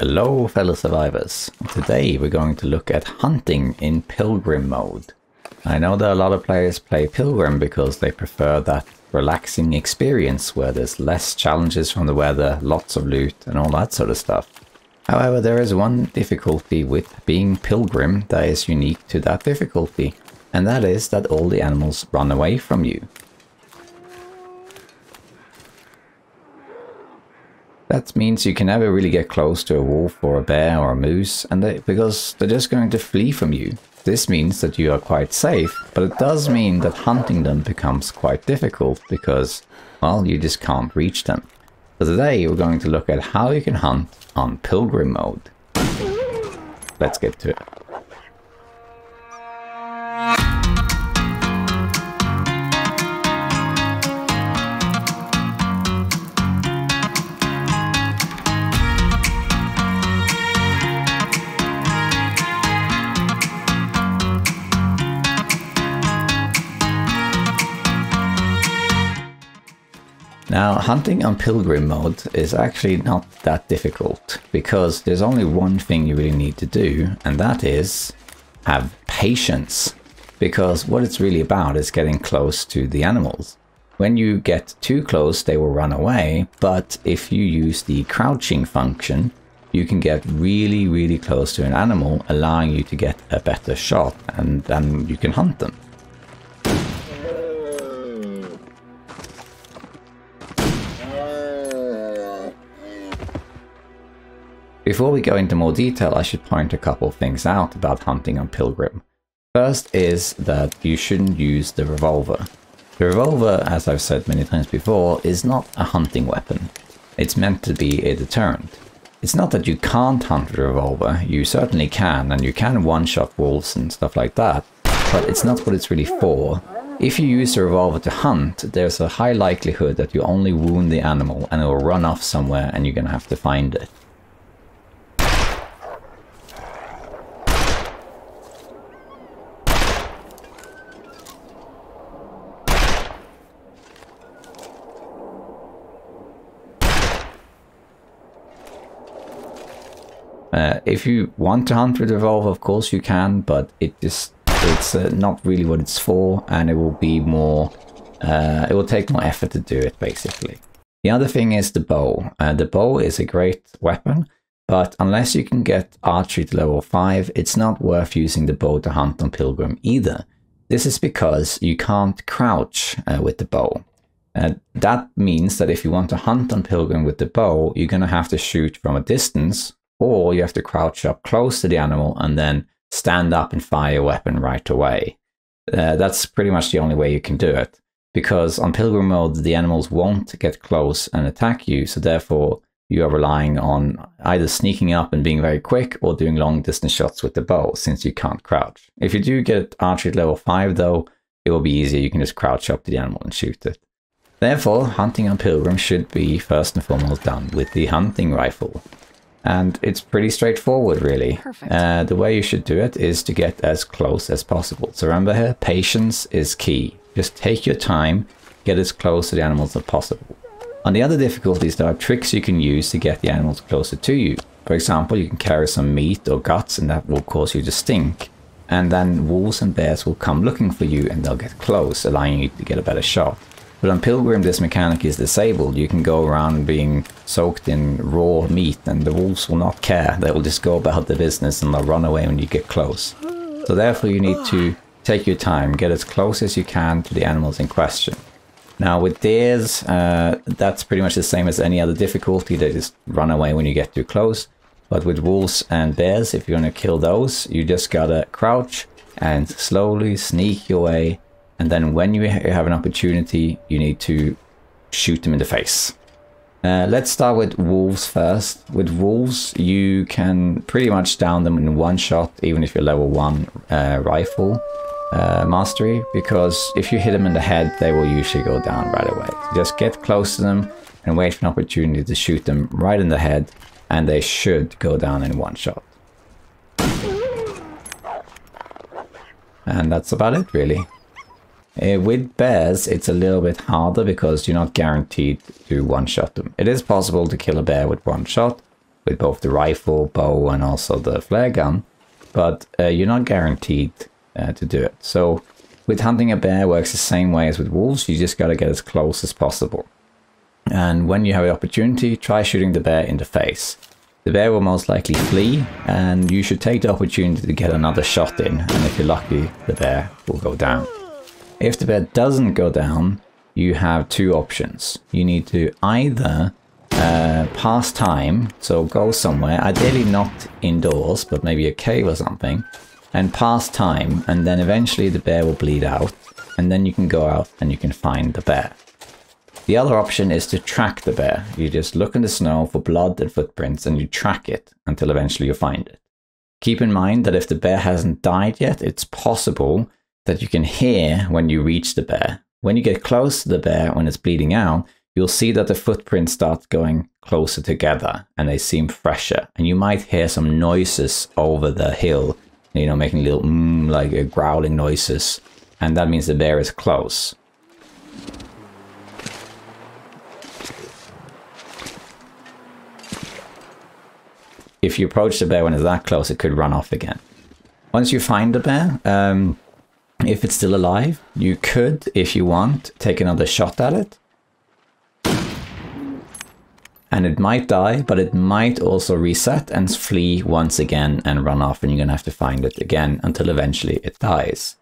Hello fellow survivors. Today we're going to look at hunting in Pilgrim mode. I know that a lot of players play Pilgrim because they prefer that relaxing experience where there's less challenges from the weather, lots of loot and all that sort of stuff. However, there is one difficulty with being Pilgrim that is unique to that difficulty, and that is that all the animals run away from you. That means you can never really get close to a wolf or a bear or a moose, and they, because they're just going to flee from you. This means that you are quite safe, but it does mean that hunting them becomes quite difficult because, well, you just can't reach them. So today we're going to look at how you can hunt on Pilgrim mode. Let's get to it. Now, hunting on pilgrim mode is actually not that difficult because there's only one thing you really need to do, and that is have patience. Because what it's really about is getting close to the animals. When you get too close, they will run away, but if you use the crouching function, you can get really, really close to an animal, allowing you to get a better shot, and then you can hunt them. Before we go into more detail, I should point a couple things out about hunting on Pilgrim. First is that you shouldn't use the revolver. The revolver, as I've said many times before, is not a hunting weapon. It's meant to be a deterrent. It's not that you can't hunt with a revolver, you certainly can, and you can one-shot wolves and stuff like that, but it's not what it's really for. If you use a revolver to hunt, there's a high likelihood that you only wound the animal and it will run off somewhere and you're gonna have to find it. Uh, if you want to hunt with revolver, of course you can, but it just it's uh, not really what it's for, and it will be more. Uh, it will take more effort to do it, basically. The other thing is the bow. Uh, the bow is a great weapon, but unless you can get archery to level 5, it's not worth using the bow to hunt on Pilgrim either. This is because you can't crouch uh, with the bow. Uh, that means that if you want to hunt on Pilgrim with the bow, you're going to have to shoot from a distance or you have to crouch up close to the animal and then stand up and fire a weapon right away. Uh, that's pretty much the only way you can do it. Because on pilgrim mode, the animals won't get close and attack you, so therefore you are relying on either sneaking up and being very quick or doing long distance shots with the bow since you can't crouch. If you do get archery at level 5 though, it will be easier. You can just crouch up to the animal and shoot it. Therefore, hunting on pilgrim should be first and foremost done with the hunting rifle. And it's pretty straightforward, really. Uh, the way you should do it is to get as close as possible. So remember here, patience is key. Just take your time, get as close to the animals as possible. On the other difficulties, there are tricks you can use to get the animals closer to you. For example, you can carry some meat or guts and that will cause you to stink. And then wolves and bears will come looking for you and they'll get close, allowing you to get a better shot. But on Pilgrim, this mechanic is disabled. You can go around being soaked in raw meat, and the wolves will not care. They will just go about their business and they'll run away when you get close. So therefore, you need to take your time, get as close as you can to the animals in question. Now with deers, uh, that's pretty much the same as any other difficulty. They just run away when you get too close. But with wolves and bears, if you're gonna kill those, you just gotta crouch and slowly sneak your way and then when you have an opportunity, you need to shoot them in the face. Uh, let's start with wolves first. With wolves, you can pretty much down them in one shot, even if you're level 1 uh, rifle uh, mastery, because if you hit them in the head, they will usually go down right away. So just get close to them and wait for an opportunity to shoot them right in the head, and they should go down in one shot. And that's about it, really. Uh, with bears, it's a little bit harder because you're not guaranteed to one-shot them. It is possible to kill a bear with one shot, with both the rifle, bow, and also the flare gun, but uh, you're not guaranteed uh, to do it. So with hunting a bear works the same way as with wolves, you just gotta get as close as possible. And when you have the opportunity, try shooting the bear in the face. The bear will most likely flee, and you should take the opportunity to get another shot in, and if you're lucky, the bear will go down. If the bear doesn't go down, you have two options. You need to either uh, pass time, so go somewhere, ideally not indoors, but maybe a cave or something, and pass time, and then eventually the bear will bleed out, and then you can go out and you can find the bear. The other option is to track the bear. You just look in the snow for blood and footprints and you track it until eventually you find it. Keep in mind that if the bear hasn't died yet, it's possible that you can hear when you reach the bear. When you get close to the bear when it's bleeding out, you'll see that the footprints start going closer together and they seem fresher. And you might hear some noises over the hill, you know, making little mm, like uh, growling noises. And that means the bear is close. if you approach the bear when it's that close, it could run off again. Once you find the bear, um, if it's still alive, you could, if you want, take another shot at it. And it might die, but it might also reset and flee once again and run off, and you're going to have to find it again until eventually it dies.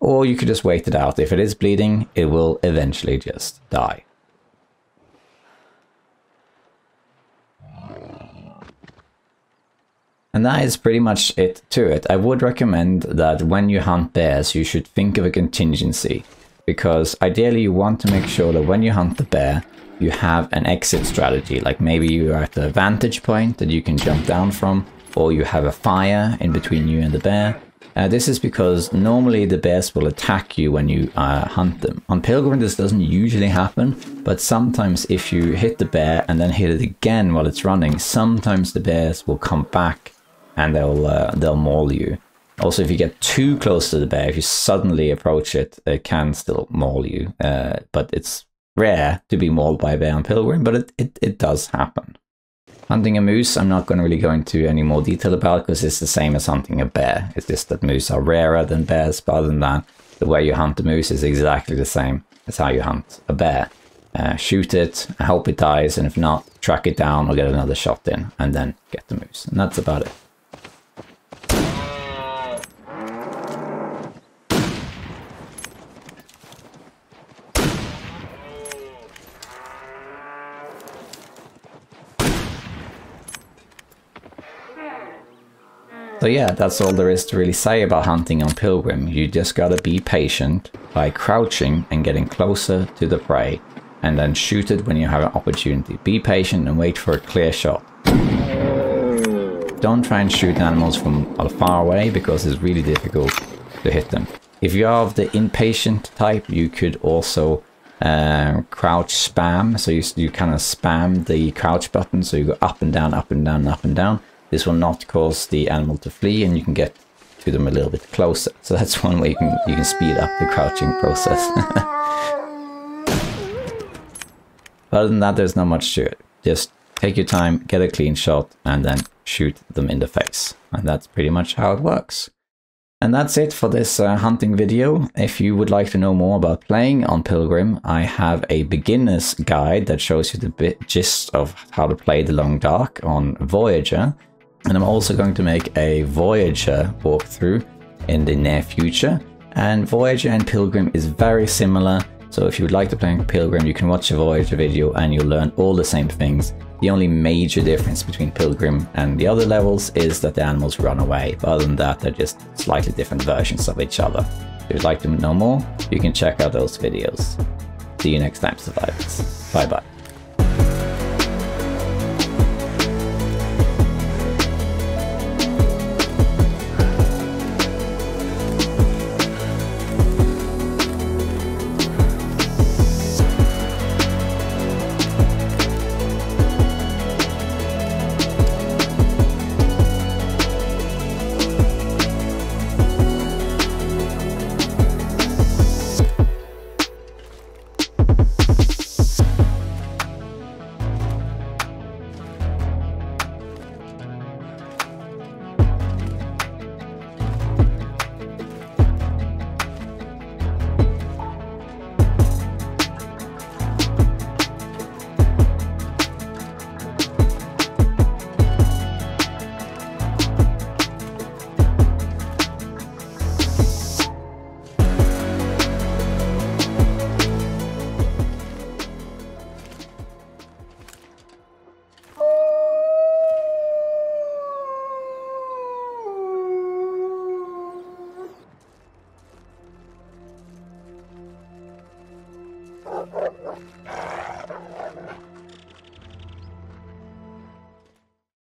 Or you could just wait it out. If it is bleeding, it will eventually just die. And that is pretty much it to it. I would recommend that when you hunt bears, you should think of a contingency. Because ideally you want to make sure that when you hunt the bear, you have an exit strategy. Like maybe you're at a vantage point that you can jump down from, or you have a fire in between you and the bear, uh, this is because normally the bears will attack you when you uh, hunt them. On Pilgrim this doesn't usually happen, but sometimes if you hit the bear and then hit it again while it's running, sometimes the bears will come back and they'll uh, they'll maul you. Also, if you get too close to the bear, if you suddenly approach it, it can still maul you. Uh, but it's rare to be mauled by a bear on Pilgrim, but it, it, it does happen. Hunting a moose, I'm not going to really go into any more detail about because it's the same as hunting a bear. It's just that moose are rarer than bears, but other than that, the way you hunt a moose is exactly the same as how you hunt a bear. Uh, shoot it, hope it dies, and if not, track it down or get another shot in, and then get the moose. And that's about it. So yeah, that's all there is to really say about hunting on Pilgrim. You just gotta be patient by crouching and getting closer to the prey and then shoot it when you have an opportunity. Be patient and wait for a clear shot. Don't try and shoot animals from far away because it's really difficult to hit them. If you are of the impatient type, you could also uh, crouch spam. So you, you kind of spam the crouch button. So you go up and down, up and down, up and down. This will not cause the animal to flee and you can get to them a little bit closer. So that's one way you can, you can speed up the crouching process. other than that, there's not much to it. Just take your time, get a clean shot, and then shoot them in the face. And that's pretty much how it works. And that's it for this uh, hunting video. If you would like to know more about playing on Pilgrim, I have a beginner's guide that shows you the bit gist of how to play the Long Dark on Voyager. And I'm also going to make a Voyager walkthrough in the near future. And Voyager and Pilgrim is very similar. So if you would like to play Pilgrim, you can watch a Voyager video and you'll learn all the same things. The only major difference between Pilgrim and the other levels is that the animals run away. But other than that, they're just slightly different versions of each other. If you'd like to know more, you can check out those videos. See you next time, survivors. Bye bye.